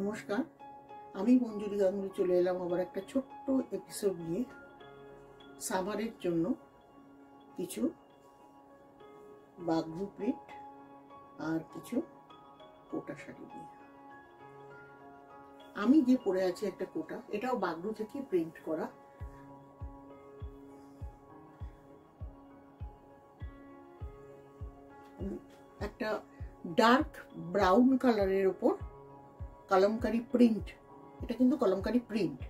নমস্কার, আমি মঞ্জুরি গাঙ্গুলি চলে এলাম আবার একটা ছোট্ট এপিসোড নিয়ে। সামারের জন্য কিছু বাঘ্রু প্রিন্ট আর কিছু কোটা শাড়ি নিয়ে। আমি যে পরে আছি একটা কোটা, এটাও বাগরু থেকে প্রিন্ট করা। একটা ডার্ক ব্রাউন কালারের ওপর কলমকারি প্রিন্ট এটা কিন্তু কলমকারি প্রিন্ট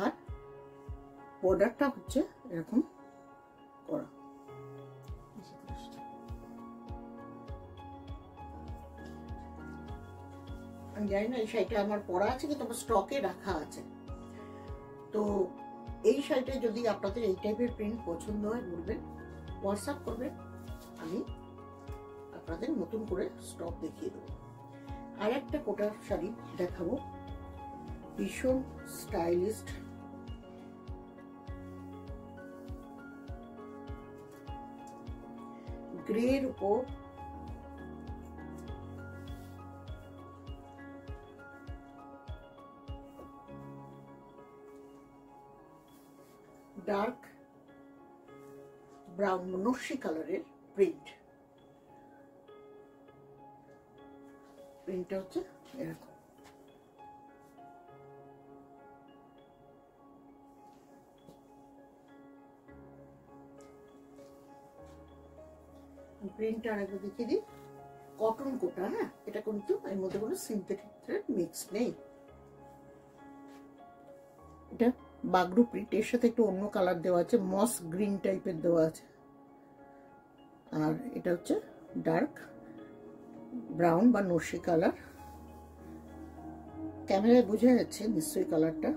আর বর্ডারটা হচ্ছে এরকম করা। আমি জানি না, এই শাড়িটা আমার পরা আছে কিন্তু আমার স্টকে রাখা আছে। তো এই শাড়িটা যদি আপনাদের এই টাইপের প্রিন্ট পছন্দ হয় বলবেন হোয়াটসঅ্যাপ করবেন, আমি আপনাদের নতুন করে স্টক দেখিয়ে দেবো। আর একটা কোটার শাড়ি দেখাবো। ভীষণ স্টাইলিস্ট। গ্রের উপর ডার্ক ব্রাউন নস্যি কালারের প্রিন্ট। প্রিন্টটা হচ্ছে এরকম। প্রিন্টটা আরেকবার দেখিয়ে দিই। কটন কোটা হ্যাঁ? এটা কিন্তু এর মধ্যে কোনো সিনথেটিক থ্রেড মিক্স নেই। এটা বাগরু প্রিন্ট এর সাথে একটু অন্য কালার দেওয়া আছে মস গ্রিন টাইপের দেওয়া আছে। আর এটা হচ্ছে ডার্ক ব্রাউন বা নসি কালার ক্যামেরায় বোঝা যাচ্ছে নিশ্চয়ই কালারটা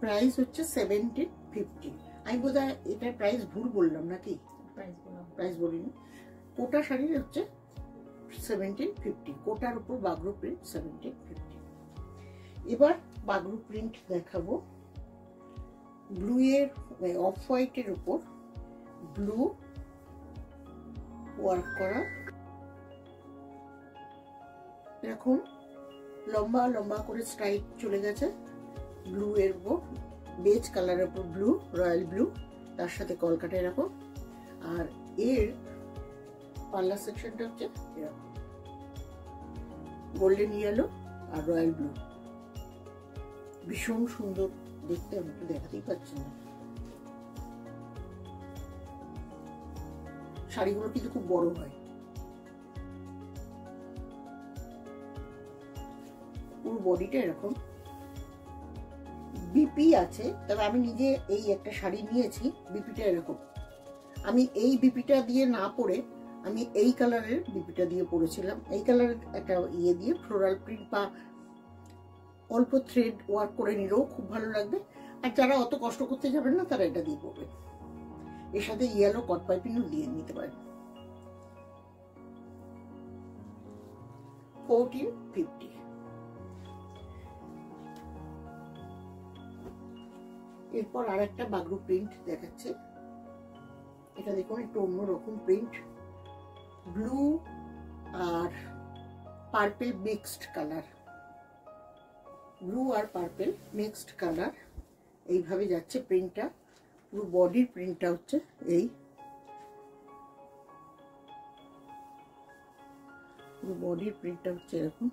প্রাইস হচ্ছে সেভেন্টিন ফিফটি আমি বোধ হয় এটার প্রাইস ভুল বললাম নাকি? প্রাইস বললাম। প্রাইস বলিনি। কোটা শাড়ির হচ্ছে সেভেন্টিন ফিফটি কোটার উপর বাগরু প্রিন্ট সেভেন্টিন ফিফটি এবার বাগরু প্রিন্ট দেখাবো। ব্লু এর অফ হোয়াইটের উপর ব্লু ওয়ার্ক করা। এরকম লম্বা লম্বা করে স্ট্রাইপ চলে গেছে ব্লু এর উপর বেজ কালারের উপর ব্লু রয়্যাল ব্লু তার সাথে কলকাটা এরকম। আর এর পার্লার সেকশনটা হচ্ছে এরকম। গোল্ডেন ইয়েলো আর রয়্যাল ব্লু ভীষণ সুন্দর দেখতে, আমি দেখাতেই পাচ্ছি না। শাড়িগুলো কিন্তু খুব বড় হয়। পুরো বডিটা এরকম। বিপি আছে, তবে আমি নিজে এই একটা শাড়ি নিয়েছি, বিপিটা এরকম। আমি এই বিপিটা দিয়ে না পরে আমি এই কালারের বিপিটা দিয়ে পরেছিলাম। এই কালারের একটা ইয়ে দিয়ে ফ্লোরাল প্রিন্ট বা অল্প থ্রেড ওয়ার্ক করে নিলেও খুব ভালো লাগবে। আর যারা অত কষ্ট করতে যাবেন না, তারা এটা দিয়ে পরবেন। এর সাথে ইয়েলো কট পাইপিংও দিয়ে নিতে পারেন। ফিফটি এরপর আর একটা বাগরু প্রিন্ট দেখাচ্ছে। এটা দেখুন, একটু অন্যরকম প্রিন্ট ব্লু আর পার্পেল মিক্সড কালার ব্লু আর পার্পেল মিক্সড কালার এইভাবে যাচ্ছে প্রিন্টটা পুরো বডির প্রিন্টটা হচ্ছে এই পুরো বডির প্রিন্টটা হচ্ছে এরকম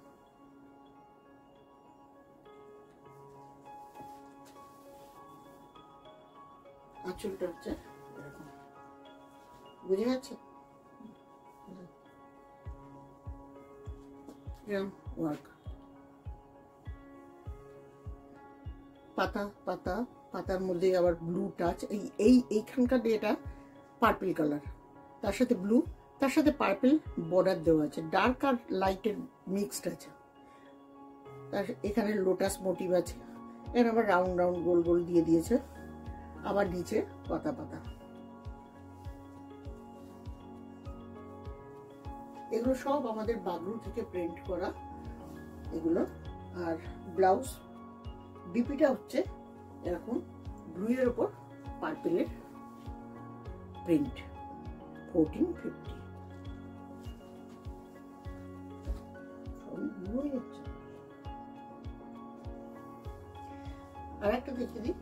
আঁচলটা হচ্ছে এরকম বুঝে যাচ্ছে ওয়ার্ক পাতা পাতা পাতার মধ্যে আবার ব্লু টাচ এই এই, এইখানকার এটা পার্পল কালার তার সাথে ব্লু তার সাথে পার্পল বর্ডার দেওয়া আছে। ডার্ক আর লাইটের মিক্সড আছে। তার, এখানে লোটাস মোটিভ আছে। এখানে আবার রাউন্ড রাউন্ড গোল গোল দিয়ে দিয়েছে। আবার নিচে পাতা পাতা। এগুলো সব আমাদের বাগরু থেকে প্রিন্ট করা। এগুলো, আর ব্লাউজ বিপিটা হচ্ছে এরকম ব্লু এর উপর পার্পেলের প্রিন্ট ফোরটিন ফিফটি আর একটা দেখে দিই।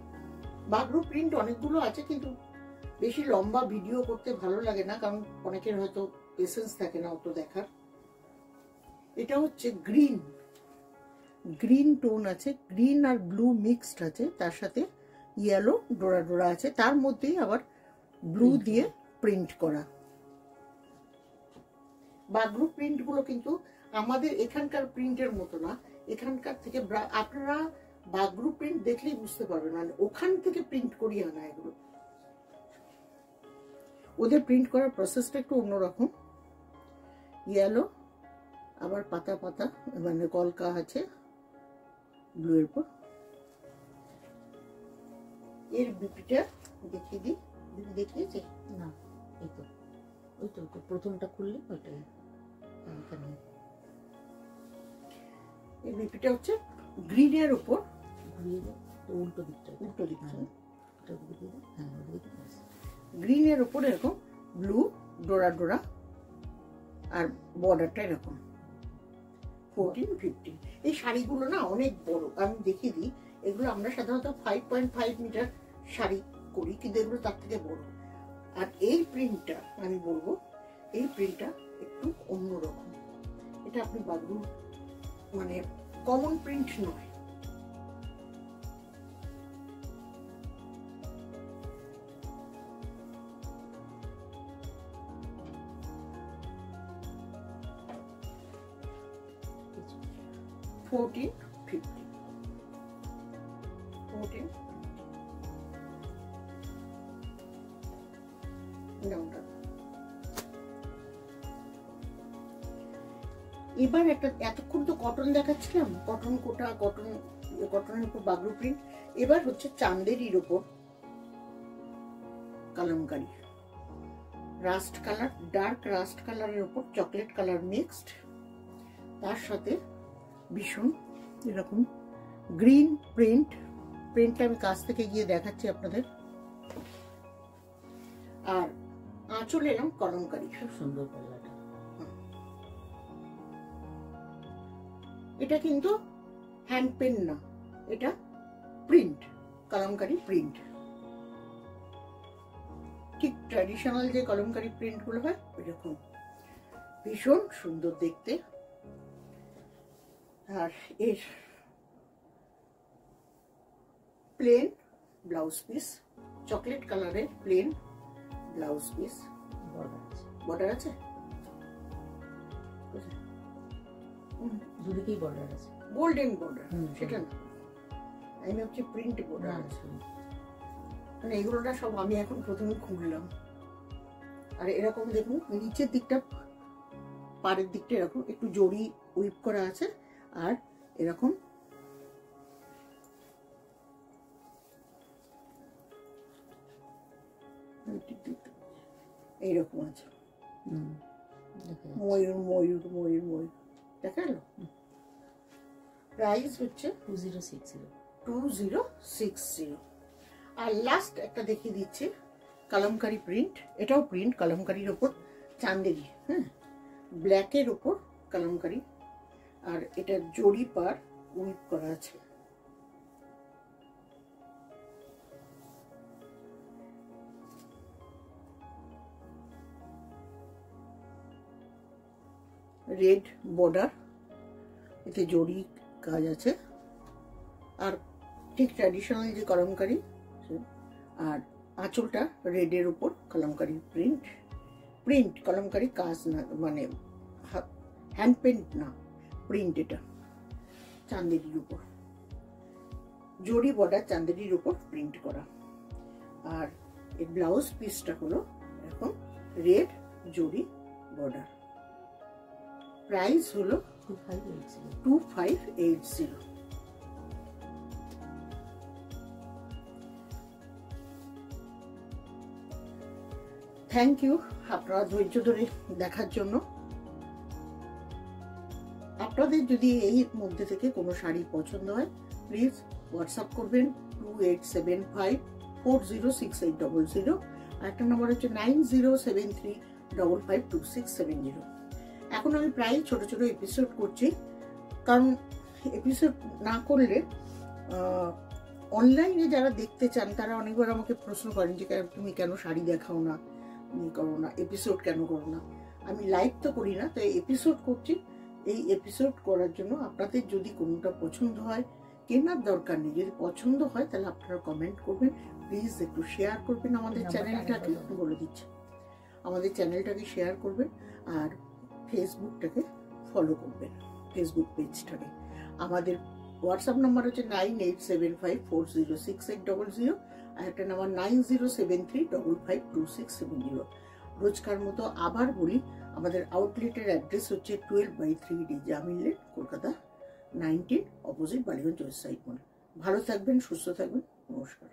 বাগরু প্রিন্ট অনেকগুলো আছে, কিন্তু বেশি লম্বা ভিডিও করতে ভালো লাগে না, কারণ অনেকের হয়তো পেশেন্স থাকে না অত দেখার। এটা হচ্ছে গ্রিন গ্রিন টোন আছে গ্রিন আর ব্লু মিক্সড আছে তার সাথে ইয়েলো ডোরা ডোরা আছে তার মধ্যেই আবার ব্লু দিয়ে প্রিন্ট করা। বাগরু প্রিন্টগুলো কিন্তু আমাদের এখানকার প্রিন্টের মতো না এখানকার থেকে আপনারা বাগরু প্রিন্ট দেখলেই বুঝতে পারবেন মানে ওখান থেকে প্রিন্ট করিয়ে আনা এগুলো। ওদের প্রিন্ট করার প্রসেসটা একটু অন্যরকম। ইয়েলো আবার পাতা পাতা মানে কলকা আছে ব্লু এর উপর এর বিপিটা দেখিয়ে দিই। দিদি দেখিয়েছে না এই তো। ওই তো প্রথমটা খুললে ওইটাই এখানে। এর বিপিটা হচ্ছে গ্রিনের উপর ঘুরিয়ে উল্টো দিকটা। উল্টো দিকটা। হ্যাঁ, হ্যাঁ। গ্রিনের উপর এরকম ব্লু ডোরা ডোরা আর বর্ডারটা এরকম। ফোরটিন ফিফটিন এই শাড়িগুলো না অনেক বড়। আমি দেখিয়ে দিই। এগুলো আমরা সাধারণত five point five metre sari করি, কিন্তু এগুলো তার থেকে বড়। আর এই প্রিন্টটা আমি বলব, এই প্রিন্টটা একটু অন্যরকম। এটা আপনি বাগরুর মানে কমন প্রিন্ট নয়। এবার একটা, এতক্ষণ তো কটন দেখাচ্ছিলাম কটন কোটা কটন কটনের উপর বাগরু প্রিন্ট এবার হচ্ছে চান্দেরির উপর kalamkari. Rust colour dark rust কালারের উপর চকলেট কালার মিক্সড তার সাথে ভীষণ এরকম গ্রিন প্রিন্ট প্রিন্টটা আমি কাছ থেকে গিয়ে দেখাচ্ছি আপনাদের। আর আঁচল এলাম কলমকারি খুব সুন্দর পাল্লাটা এটা কিন্তু হ্যান্ড পেন না এটা প্রিন্ট কলমকারি প্রিন্ট ঠিক ট্র্যাডিশনাল যে কলমকারি প্রিন্টগুলো হয় এরকম ভীষণ সুন্দর দেখতে। আর এর প্লেন ব্লাউজ পিস চকলেট কালারের প্লেন ব্লাউজ পিস বর্ডার আছে। বর্ডার আছে? দুদিকেই বর্ডার আছে। গোল্ডেন বর্ডার সেটা না। আমি ভাবছি প্রিন্ট বর্ডার আছে। মানে এগুলো না সব আমি এখন প্রথমে খুললাম আর এরকম দেখুন নিচের দিকটা পাড়ের দিকটা এরকম একটু জড়ি উইপ করা আছে। আর এরকম এইরকম আছে। ময়ূর ময়ূর ময়ূর ময়ূর। দেখা প্রাইস হচ্ছে two zero six zero two zero six zero আর লাস্ট একটা দেখিয়ে দিচ্ছে, কালামকারি প্রিন্ট এটাও প্রিন্ট কালামকারির ওপর চান্দেরি হ্যাঁ ব্ল্যাকের ওপর কালামকারি। আর এটা জড়ি পার উইপ করা আছে। রেড বর্ডার, এতে জড়ি কাজ আছে। আর ঠিক ট্র্যাডিশনাল যে কলমকারি, আর আঁচলটা রেডের উপর কলমকারি প্রিন্ট প্রিন্ট কলমকারি কাজ না মানে হ্যান্ড পেন্ট না প্রিন্ট এটা চান্দেরির উপর। জড়ি বর্ডার চান্দেরির উপর প্রিন্ট করা। আর এই ব্লাউজ পিসটা হলো এরকম রেড জড়ি বর্ডার। প্রাইস হলো two five eight zero. Thank you আপনারা ধৈর্য ধরে দেখার জন্য। আপনাদের যদি এই মধ্যে থেকে কোনো শাড়ি পছন্দ হয় প্লিজ হোয়াটসঅ্যাপ করবেন two eight seven five four zero six eight double zero. একটা নম্বর হচ্ছে nine zero seven three double five two six seven zero. এখন আমি প্রায় ছোট ছোট এপিসোড করছি। কারণ এপিসোড না করলে অনলাইনে যারা দেখতে চান তারা অনেকবার আমাকে প্রশ্ন করেন যে কেন- তুমি কেন শাড়ি দেখাও না? করো না এপিসোড কেন করো না? আমি লাইভ তো করি না তো এপিসোড করছি। এই এপিসোড করার জন্য আপনাদের যদি কোনোটা পছন্দ হয় কেনার দরকার নেই যদি পছন্দ হয় তাহলে আপনারা কমেন্ট করবেন। প্লিজ একটু শেয়ার করবেন আমাদের চ্যানেলটাকে বলে দিচ্ছি। আমাদের চ্যানেলটাকে শেয়ার করবেন। আর ফেসবুকটাকে ফলো করবেন ফেসবুক পেজটাকে আমাদের হোয়াটসঅ্যাপ নাম্বার হচ্ছে nine eight seven five four zero six eight double zero আর একটা number nine zero seven three double five two six seven zero রোজকার মতো আবার বলি, আমাদের আউটলেটের অ্যাড্রেস হচ্ছে twelve by three D Jamin lane Kolkata nineteen opposite Ballygunge west side mall ভালো থাকবেন, সুস্থ থাকবেন, নমস্কার।